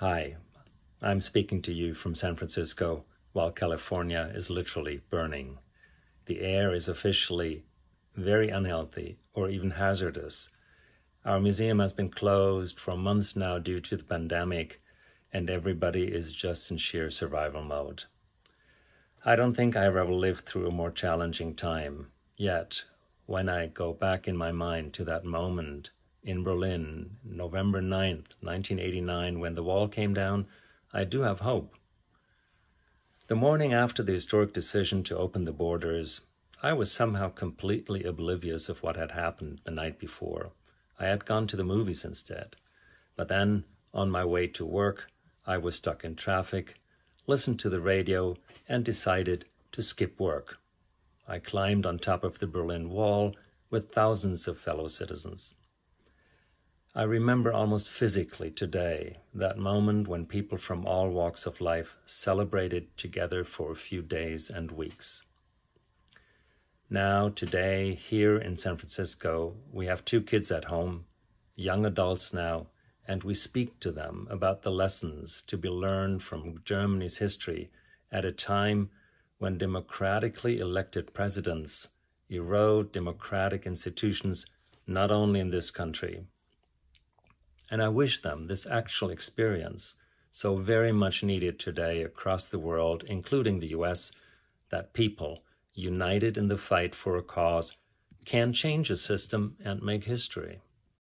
Hi, I'm speaking to you from San Francisco while California is literally burning. The air is officially very unhealthy or even hazardous. Our museum has been closed for months now due to the pandemic, and everybody is just in sheer survival mode. I don't think I've ever lived through a more challenging time. Yet, when I go back in my mind to that moment in Berlin, November 9th, 1989, when the wall came down, I do have hope. The morning after the historic decision to open the borders, I was somehow completely oblivious of what had happened the night before. I had gone to the movies instead. But then, on my way to work, I was stuck in traffic, listened to the radio, and decided to skip work. I climbed on top of the Berlin Wall with thousands of fellow citizens. I remember almost physically today that moment when people from all walks of life celebrated together for a few days and weeks. Now, today, here in San Francisco, we have two kids at home, young adults now, and we speak to them about the lessons to be learned from Germany's history at a time when democratically elected presidents erode democratic institutions not only in this country, and I wish them this actual experience, so very much needed today across the world, including the US, that people, united in the fight for a cause, can change a system and make history.